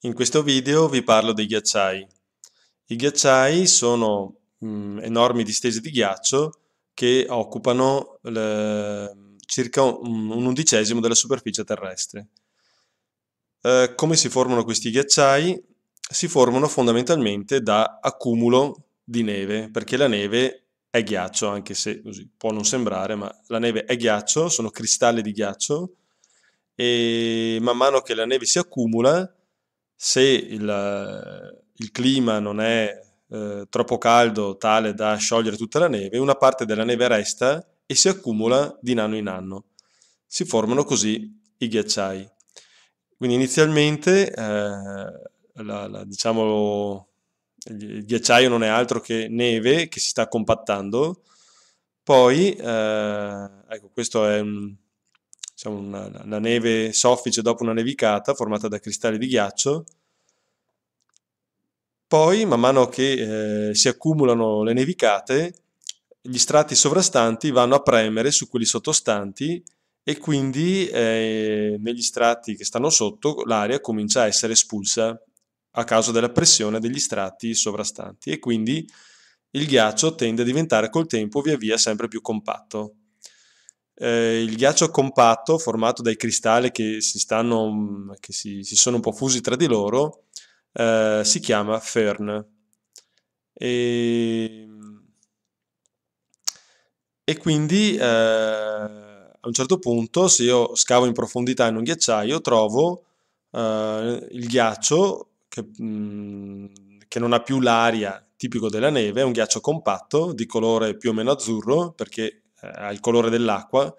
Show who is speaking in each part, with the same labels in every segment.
Speaker 1: In questo video vi parlo dei ghiacciai. I ghiacciai sono mh, mm, enormi distese di ghiaccio che occupano le, circa un, un, undicesimo della superficie terrestre. Eh, come si formano questi ghiacciai? Si formano fondamentalmente da accumulo di neve, perché la neve è ghiaccio, anche se così può non sembrare, ma la neve è ghiaccio, sono cristalli di ghiaccio e man mano che la neve si accumula se il, il clima non è eh, troppo caldo tale da sciogliere tutta la neve, una parte della neve resta e si accumula di anno in anno. Si formano così i ghiacciai. Quindi inizialmente eh, la, la, diciamo, il ghiacciaio non è altro che neve che si sta compattando, poi, eh, ecco, questo è un, diciamo una, una neve soffice dopo una nevicata formata da cristalli di ghiaccio. Poi, man mano che eh, si accumulano le nevicate, gli strati sovrastanti vanno a premere su quelli sottostanti e quindi eh, negli strati che stanno sotto l'aria comincia a essere espulsa a causa della pressione degli strati sovrastanti e quindi il ghiaccio tende a diventare col tempo via via sempre più compatto. Eh, il ghiaccio compatto, formato dai cristalli che si, stanno, che si, si sono un po' fusi tra di loro, eh, si chiama fern. E, e quindi eh, a un certo punto, se io scavo in profondità in un ghiacciaio, trovo eh, il ghiaccio che, mh, mm, che non ha più l'aria tipico della neve, è un ghiaccio compatto di colore più o meno azzurro perché ha il colore dell'acqua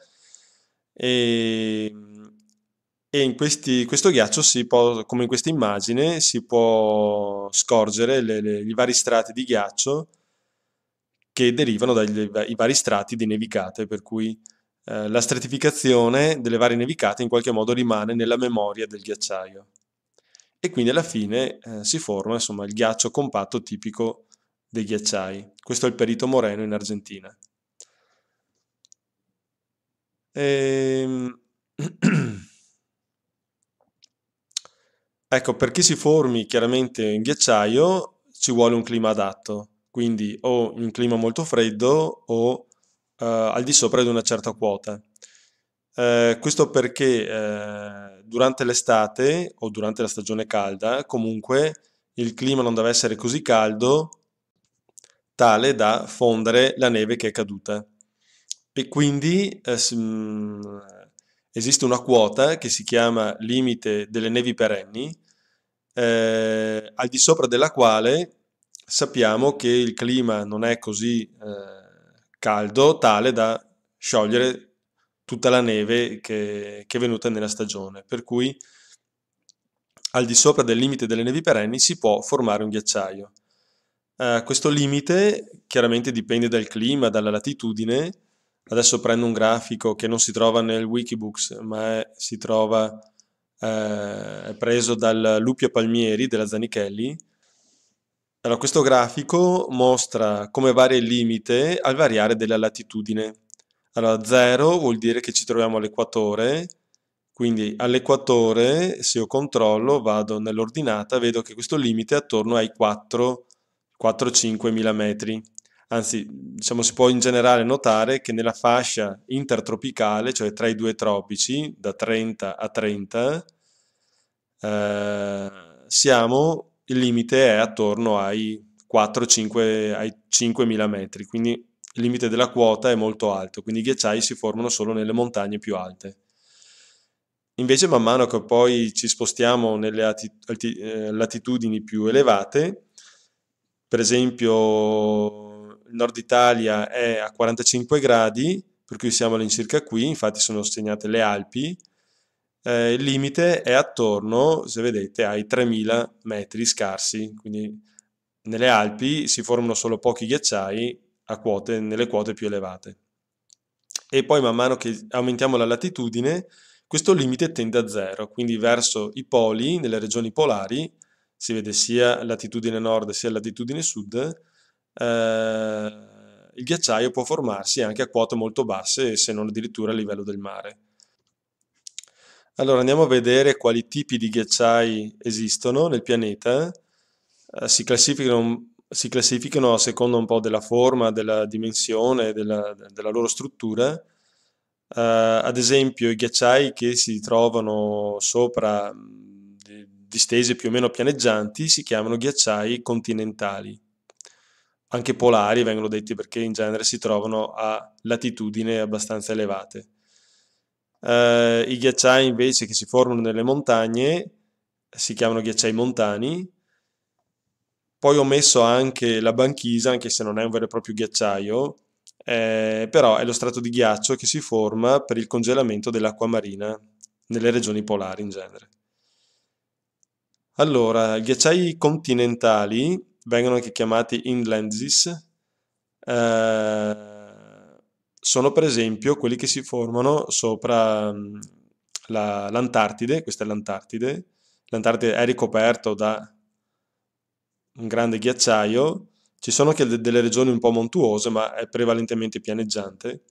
Speaker 1: e, e in questi, questo ghiaccio si può, come in questa immagine, si può scorgere le, le, i vari strati di ghiaccio che derivano dai vari strati di nevicate, per cui eh, la stratificazione delle varie nevicate in qualche modo rimane nella memoria del ghiacciaio. E quindi alla fine eh, si forma insomma, il ghiaccio compatto tipico dei ghiacciai. Questo è il Perito Moreno in Argentina. Ehm... ecco, per chi si formi chiaramente in ghiacciaio ci vuole un clima adatto, quindi o un clima molto freddo o eh, al di sopra di una certa quota. Eh, questo perché eh, durante l'estate o durante la stagione calda comunque il clima non deve essere così caldo tale da fondere la neve che è caduta. E quindi eh, mm, esiste una quota che si chiama limite delle nevi perenni, eh, al di sopra della quale sappiamo che il clima non è così eh, caldo tale da sciogliere tutta la neve che, che, è venuta nella stagione, per cui al di sopra del limite delle nevi perenni si può formare un ghiacciaio. Eh, questo limite chiaramente dipende dal clima, dalla latitudine, Adesso prendo un grafico che non si trova nel Wikibooks, ma è, si trova eh, è preso dal Lupio Palmieri della Zanichelli. Allora, questo grafico mostra come varia il limite al variare della latitudine. Allora, 0 vuol dire che ci troviamo all'equatore, quindi all'equatore, se io controllo, vado nell'ordinata, vedo che questo limite è attorno ai 4-5 mila metri. Anzi diciamo, si può in generale notare che nella fascia intertropicale, cioè tra i due tropici, da 30 a 30, eh, siamo, il limite è attorno ai 4-5 ai 5.000 metri, quindi il limite della quota è molto alto, quindi i ghiacciai si formano solo nelle montagne più alte. Invece man mano che poi ci spostiamo nelle eh, latitudini più elevate, per esempio il nord Italia è a 45 gradi, per cui siamo all'incirca qui, infatti sono segnate le Alpi, eh, il limite è attorno, se vedete, ai 3000 metri scarsi, quindi nelle Alpi si formano solo pochi ghiacciai quote, nelle quote più elevate. E poi man mano che aumentiamo la latitudine, questo limite tende a zero, quindi verso i poli, nelle regioni polari, si vede sia latitudine nord sia latitudine sud, eh, il ghiacciaio può formarsi anche a quote molto basse, se non addirittura a livello del mare. Allora andiamo a vedere quali tipi di ghiacciai esistono nel pianeta. Eh, si classificano, si classificano a seconda un po' della forma, della dimensione, della, della loro struttura. Eh, ad esempio i ghiacciai che si trovano sopra distese più o meno pianeggianti si chiamano ghiacciai continentali. Anche polari vengono detti perché in genere si trovano a latitudini abbastanza elevate. Uh, I ghiacciai invece che si formano nelle montagne si chiamano ghiacciai montani. Poi ho messo anche la banchisa, anche se non è un vero e proprio ghiacciaio, eh, però è lo strato di ghiaccio che si forma per il congelamento dell'acqua marina nelle regioni polari in genere. Allora, ghiacciai continentali vengono anche chiamati inlandsis, eh, sono per esempio quelli che si formano sopra mm, la, l'Antartide, questa è l'Antartide, l'Antartide è ricoperto da un grande ghiacciaio, ci sono anche delle regioni un po' montuose, ma è prevalentemente pianeggiante.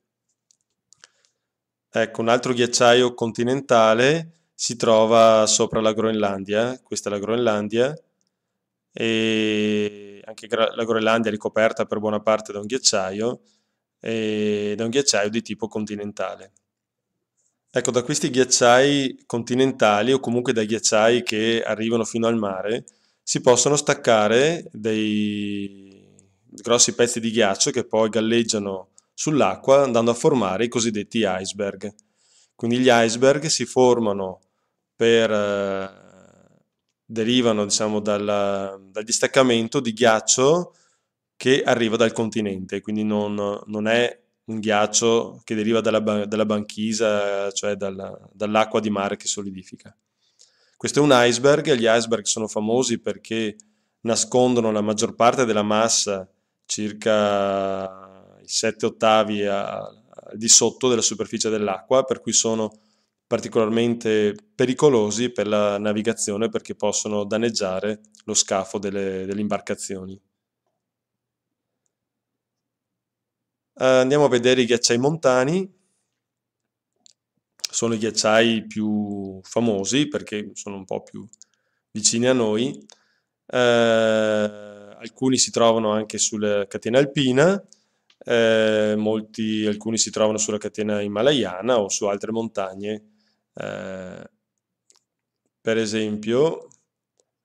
Speaker 1: Ecco, un altro ghiacciaio continentale si trova sopra la Groenlandia, questa è la Groenlandia, e anche la Groenlandia è ricoperta per buona parte da un ghiacciaio, ed è un ghiacciaio di tipo continentale. Ecco, da questi ghiacciai continentali o comunque dai ghiacciai che arrivano fino al mare si possono staccare dei grossi pezzi di ghiaccio che poi galleggiano sull'acqua andando a formare i cosiddetti iceberg. Quindi gli iceberg si formano per, eh, derivano diciamo, dal, dal, distaccamento di ghiaccio che arriva dal continente, quindi non, non è un ghiaccio che deriva dalla, dalla banchisa, cioè dalla, dall'acqua di mare che solidifica. Questo è un iceberg, gli iceberg sono famosi perché nascondono la maggior parte della massa, circa i 7 ottavi a, di sotto della superficie dell'acqua, per cui sono particolarmente pericolosi per la navigazione perché possono danneggiare lo scafo delle, delle imbarcazioni. Uh, andiamo a vedere i ghiacciai montani. Sono i ghiacciai più famosi perché sono un po' più vicini a noi. Uh, alcuni si trovano anche sulla catena alpina, uh, molti, alcuni si trovano sulla catena himalayana o su altre montagne eh, per esempio,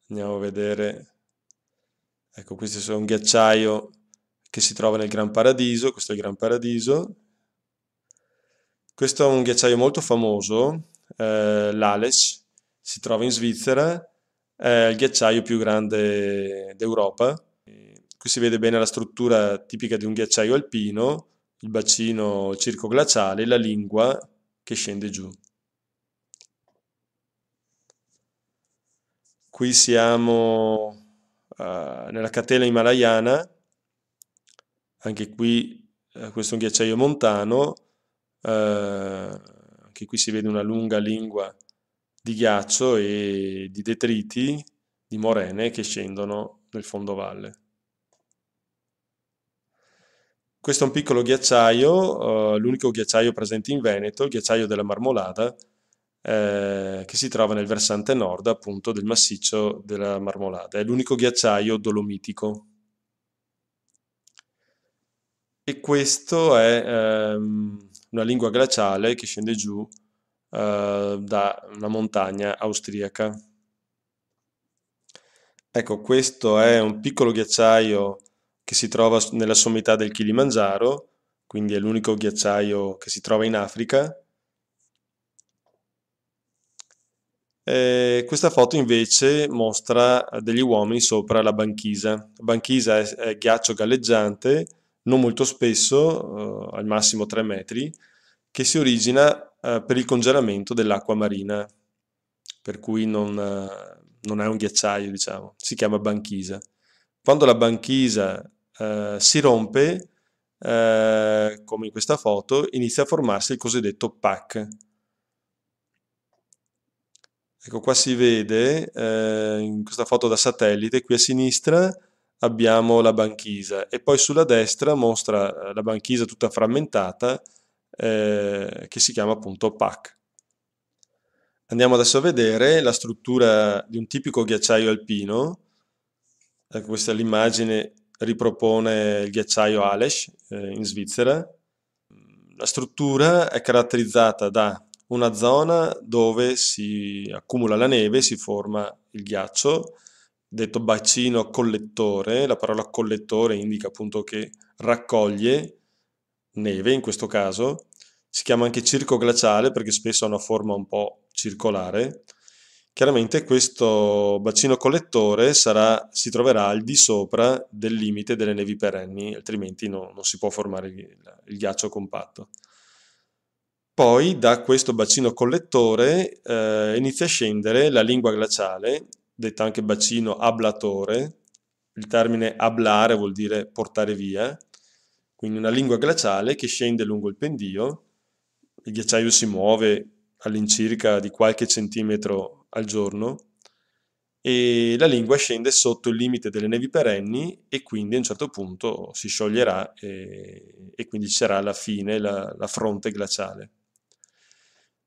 Speaker 1: andiamo a vedere, ecco questo è un ghiacciaio che si trova nel Gran Paradiso, questo è il Gran Paradiso. Questo è un ghiacciaio molto famoso, eh, l'Ales, si trova in Svizzera, è il ghiacciaio più grande d'Europa. Qui si vede bene la struttura tipica di un ghiacciaio alpino, il bacino circoglaciale la lingua che scende giù. Qui siamo uh, nella catena himalayana, anche qui uh, questo è un ghiacciaio montano, uh, anche qui si vede una lunga lingua di ghiaccio e di detriti, di morene che scendono nel fondovalle. Questo è un piccolo ghiacciaio, l'unico ghiacciaio presente in Veneto, il ghiacciaio della Marmolada, eh, che si trova nel versante nord appunto del massiccio della Marmolada. È l'unico ghiacciaio dolomitico. E questo è ehm, una lingua glaciale che scende giù eh, da una montagna austriaca. Ecco, questo è un piccolo ghiacciaio che si trova nella sommità del Kilimangiaro, quindi è l'unico ghiacciaio che si trova in Africa Eh, questa foto invece mostra degli uomini sopra la banchisa. La banchisa è, è ghiaccio galleggiante, non molto spesso, eh, al massimo 3 metri, che si origina eh, per il congelamento dell'acqua marina, per cui non, eh, non, è un ghiacciaio, diciamo, si chiama banchisa. Quando la banchisa eh, si rompe, eh, come in questa foto, inizia a formarsi il cosiddetto pack Ecco qua si vede eh, in questa foto da satellite, qui a sinistra abbiamo la banchisa e poi sulla destra mostra eh, la banchisa tutta frammentata eh, che si chiama appunto PAC. Andiamo adesso a vedere la struttura di un tipico ghiacciaio alpino. Ecco, questa l'immagine ripropone il ghiacciaio Ales eh, in Svizzera. La struttura è caratterizzata da una zona dove si accumula la neve, si forma il ghiaccio, detto bacino collettore. La parola collettore indica appunto che raccoglie neve in questo caso. Si chiama anche circo glaciale perché spesso ha una forma un po' circolare. Chiaramente questo bacino collettore sarà, si troverà al di sopra del limite delle nevi perenni, altrimenti no, non si può formare il, il, ghiaccio compatto. Poi da questo bacino collettore eh, inizia a scendere la lingua glaciale, detta anche bacino ablatore. Il termine ablare vuol dire portare via, quindi una lingua glaciale che scende lungo il pendio. Il ghiacciaio si muove all'incirca di qualche centimetro al giorno e la lingua scende sotto il limite delle nevi perenni e quindi a un certo punto si scioglierà e, e quindi ci sarà la fine, la, la fronte glaciale.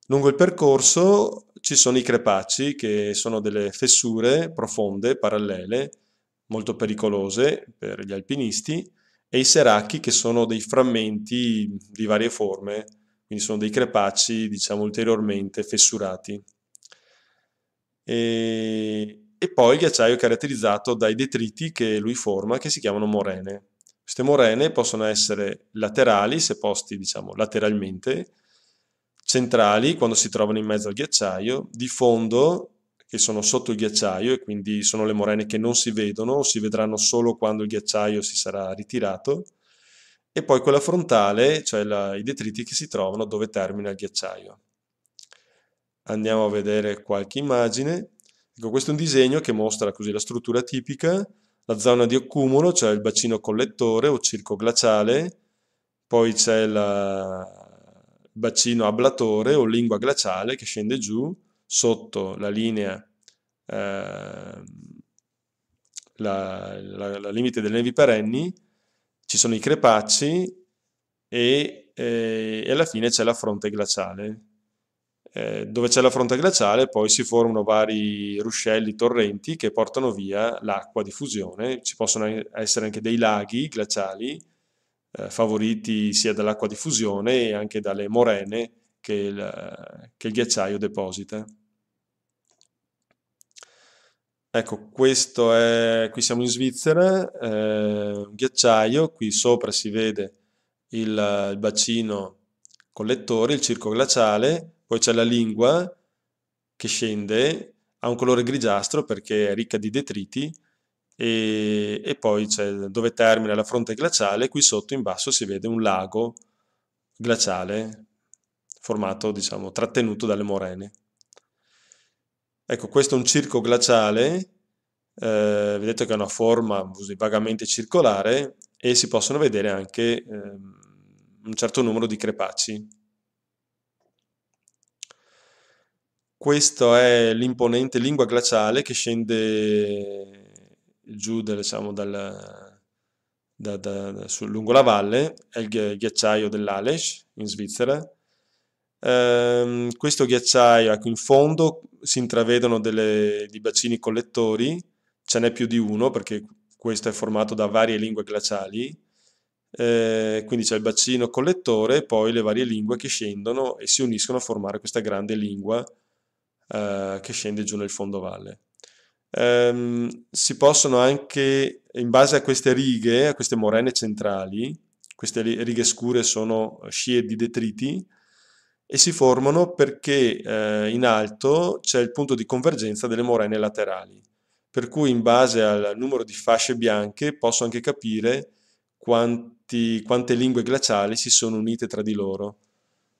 Speaker 1: Lungo il percorso ci sono i crepacci che sono delle fessure profonde, parallele, molto pericolose per gli alpinisti e i seracchi che sono dei frammenti di varie forme quindi sono dei crepacci diciamo ulteriormente fessurati. E, e poi il ghiacciaio è caratterizzato dai detriti che lui forma che si chiamano morene. Queste morene possono essere laterali se posti diciamo lateralmente, centrali quando si trovano in mezzo al ghiacciaio, di fondo che sono sotto il ghiacciaio e quindi sono le morene che non si vedono o si vedranno solo quando il ghiacciaio si sarà ritirato e poi quella frontale, cioè la, i detriti che si trovano dove termina il ghiacciaio. Andiamo a vedere qualche immagine. Ecco, questo è un disegno che mostra così la struttura tipica, la zona di accumulo, cioè il bacino collettore o circo glaciale, poi c'è il bacino ablatore o lingua glaciale che scende giù sotto la linea, eh, la, la, la limite delle nevi perenni, ci sono i crepacci e, eh, e alla fine c'è la fronte glaciale. Eh, dove c'è la fronte glaciale poi si formano vari ruscelli, torrenti che portano via l'acqua di fusione. Ci possono essere anche dei laghi glaciali eh, favoriti sia dall'acqua di fusione e anche dalle morene che il, che il ghiacciaio deposita. Ecco, questo è, qui siamo in Svizzera, eh, un ghiacciaio, qui sopra si vede il, il bacino collettore, il circo glaciale, poi c'è la lingua che scende, ha un colore grigiastro perché è ricca di detriti e, e poi c'è dove termina la fronte glaciale, qui sotto in basso si vede un lago glaciale formato, diciamo, trattenuto dalle morene. Ecco, questo è un circo glaciale, eh, vedete che ha una forma vagamente circolare e si possono vedere anche eh, un certo numero di crepacci. Questo è l'imponente lingua glaciale che scende giù diciamo, dal, da, da, su, lungo la valle, è il ghiacciaio dell'Ales in Svizzera, Ehm, questo ghiacciaio, ecco, in fondo si intravedono delle, dei bacini collettori, ce n'è più di uno perché questo è formato da varie lingue glaciali, eh, quindi c'è il bacino collettore e poi le varie lingue che scendono e si uniscono a formare questa grande lingua eh, che scende giù nel fondovalle. Eh, si possono anche, in base a queste righe, a queste morene centrali, queste righe scure sono scie di detriti, e si formano perché eh, in alto c'è il punto di convergenza delle morene laterali, per cui in base al numero di fasce bianche posso anche capire quanti, quante lingue glaciali si sono unite tra di loro.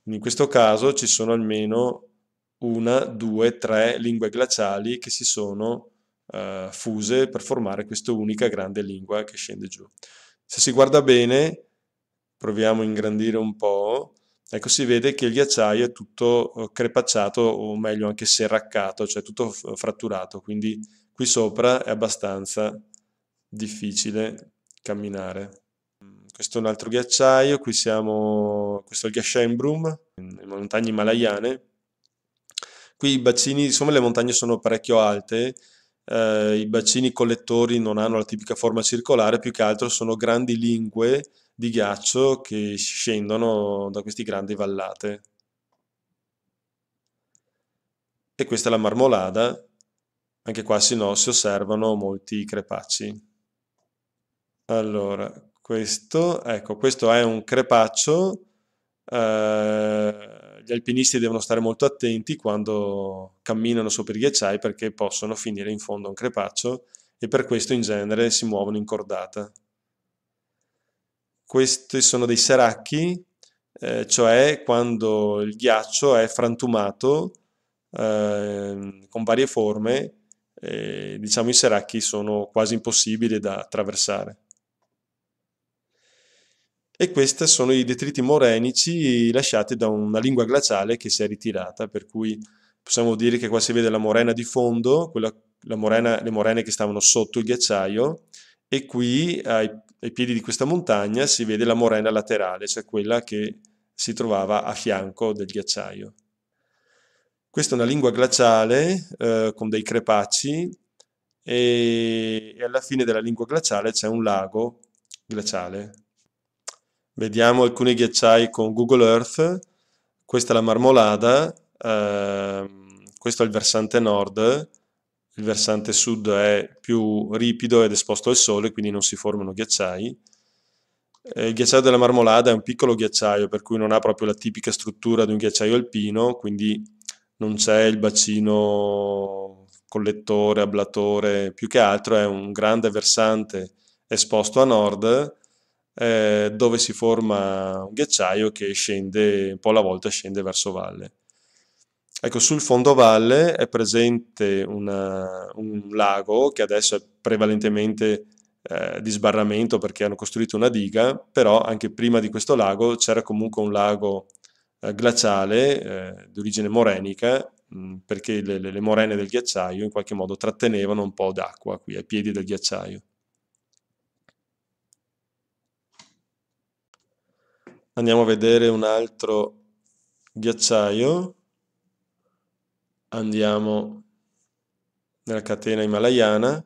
Speaker 1: In questo caso ci sono almeno una, due, tre lingue glaciali che si sono uh, fuse per formare questa unica grande lingua che scende giù. Se si guarda bene, proviamo a ingrandire un po', Ecco, si vede che il ghiacciaio è tutto eh, crepacciato, o meglio anche serraccato, cioè tutto fratturato, quindi qui sopra è abbastanza difficile camminare. Questo è un altro ghiacciaio, qui siamo, questo è il Gashembrum, nelle montagne himalayane. Qui i bacini, siccome le montagne sono parecchio alte, eh, i bacini collettori non hanno la tipica forma circolare, più che altro sono grandi lingue di ghiaccio che scendono da queste grandi vallate. E questa è la marmolada, anche qua si, no, si osservano molti crepacci. Allora, questo, ecco, questo è un crepaccio, eh, gli alpinisti devono stare molto attenti quando camminano sopra i ghiacciai perché possono finire in fondo a un crepaccio e per questo in genere si muovono in cordata. Questi sono dei seracchi, eh, cioè quando il ghiaccio è frantumato eh, con varie forme, eh, diciamo i seracchi sono quasi impossibili da attraversare. E questi sono i detriti morenici lasciati da una lingua glaciale che si è ritirata, per cui possiamo dire che qua si vede la morena di fondo, quella, morena, le morene che stavano sotto il ghiacciaio, e qui ai, ai piedi di questa montagna si vede la morena laterale, cioè quella che si trovava a fianco del ghiacciaio. Questa è una lingua glaciale eh, con dei crepacci e, e alla fine della lingua glaciale c'è un lago glaciale. Vediamo alcuni ghiacciai con Google Earth. Questa è la marmolada, eh, questo è il versante nord, il versante sud è più ripido ed esposto al sole, quindi non si formano ghiacciai. Eh, il ghiacciaio della marmolada è un piccolo ghiacciaio, per cui non ha proprio la tipica struttura di un ghiacciaio alpino, quindi non c'è il bacino collettore, ablatore, più che altro è un grande versante esposto a nord eh, dove si forma un ghiacciaio che scende, un po' alla volta scende verso valle. Ecco, sul fondovalle è presente una, un lago che adesso è prevalentemente eh, di sbarramento perché hanno costruito una diga, però anche prima di questo lago c'era comunque un lago eh, glaciale eh, di origine morenica mh, perché le, le, morene del ghiacciaio in qualche modo trattenevano un po' d'acqua qui ai piedi del ghiacciaio. Andiamo a vedere un altro ghiacciaio. Andiamo nella catena himalayana.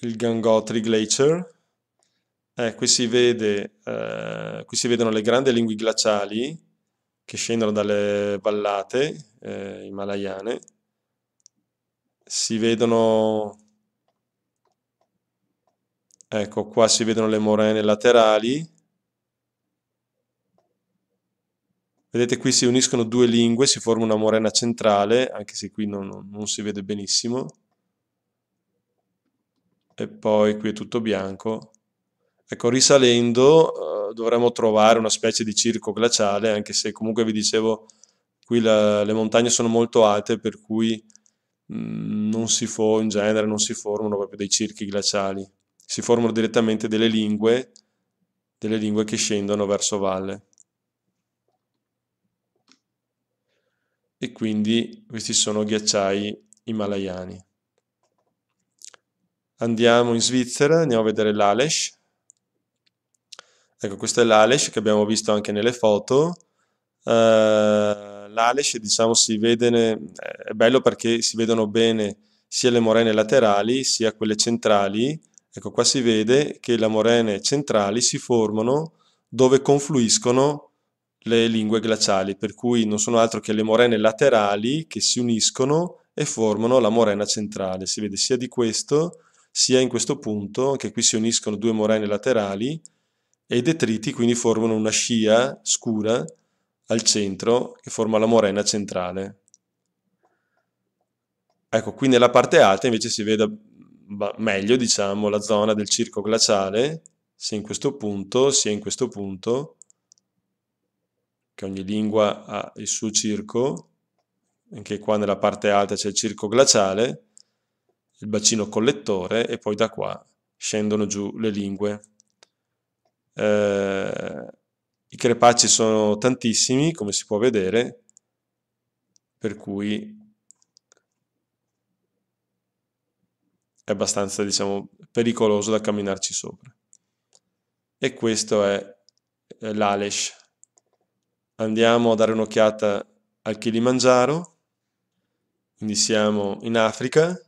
Speaker 1: Il Gangotri Glacier. Eh, qui, si vede, eh, qui si vedono le grandi lingue glaciali che scendono dalle vallate eh, himalayane. Si vedono Ecco, qua si vedono le morene laterali. Vedete qui si uniscono due lingue, si forma una morena centrale, anche se qui non, non si vede benissimo. E poi qui è tutto bianco. Ecco, risalendo eh, dovremmo trovare una specie di circo glaciale, anche se comunque vi dicevo, qui la, le montagne sono molto alte, per cui mm, non si può, in genere non si formano proprio dei circhi glaciali si formano direttamente delle lingue, delle lingue che scendono verso valle. E quindi questi sono ghiacciai himalayani. Andiamo in Svizzera, andiamo a vedere l'Alesh. Ecco, questo è l'Alesh che abbiamo visto anche nelle foto. Uh, L'Alesh, diciamo, si vede, è bello perché si vedono bene sia le morene laterali sia quelle centrali Ecco, qua si vede che le morene centrali si formano dove confluiscono le lingue glaciali, per cui non sono altro che le morene laterali che si uniscono e formano la morena centrale. Si vede sia di questo, sia in questo punto, che qui si uniscono due morene laterali e i detriti quindi formano una scia scura al centro che forma la morena centrale. Ecco, qui nella parte alta invece si vede meglio diciamo la zona del circo glaciale sia in questo punto sia in questo punto che ogni lingua ha il suo circo anche qua nella parte alta c'è il circo glaciale il bacino collettore e poi da qua scendono giù le lingue. Eh, i crepacci sono tantissimi come si può vedere per cui è abbastanza diciamo, pericoloso da camminarci sopra. E questo è l'Alesh. Andiamo a dare un'occhiata al Kilimangiaro, quindi siamo in Africa,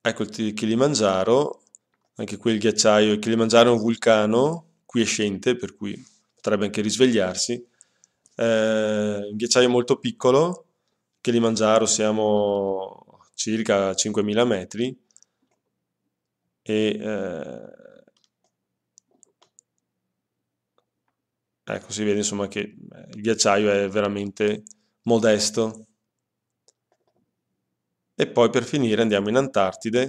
Speaker 1: ecco il Kilimangiaro, anche qui il ghiacciaio, il Kilimangiaro è un vulcano quiescente, per cui potrebbe anche risvegliarsi, eh, un ghiacciaio molto piccolo, Kilimangiaro siamo circa 5.000 metri e eh, ecco si vede insomma che eh, il ghiacciaio è veramente modesto. E poi per finire andiamo in Antartide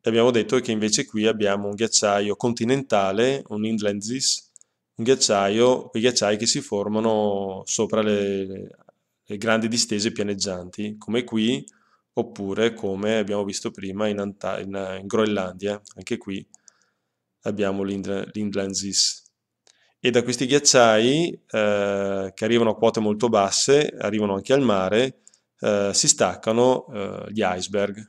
Speaker 1: e abbiamo detto che invece qui abbiamo un ghiacciaio continentale, un inland un ghiacciaio, quei ghiacciai che si formano sopra le grandi distese pianeggianti, come qui, oppure come abbiamo visto prima in, Anta in, in Groenlandia, anche qui abbiamo l'inland ice. E da questi ghiacciai, eh, che arrivano a quote molto basse, arrivano anche al mare, eh, si staccano eh, gli iceberg.